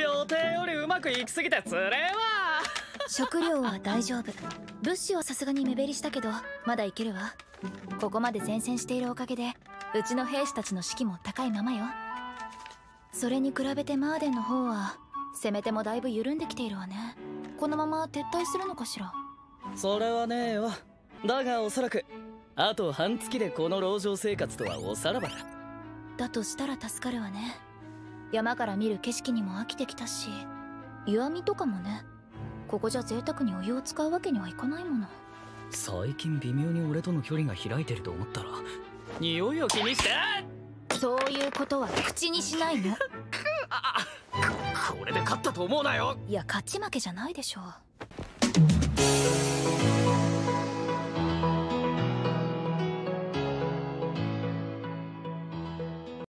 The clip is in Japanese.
予定よりうまくいきすぎてつれえわ。食料は大丈夫。物資はさすがに目減りしたけどまだいけるわ。ここまで前線しているおかげでうちの兵士たちの士気も高いままよ。それに比べてマーデンの方は攻め手もだいぶ緩んできているわね。このまま撤退するのかしら？それはねえよだがおそらくあと半月でこの籠城生活とはおさらばだ。だとしたら助かるわね山から見る景色にも飽きてきたし湯あみとかもねここじゃ贅沢にお湯を使うわけにはいかないもの。最近微妙に俺との距離が開いてると思ったら匂いを気にして！そういうことは口にしないの。これで勝ったと思うなよ！いや勝ち負けじゃないでしょ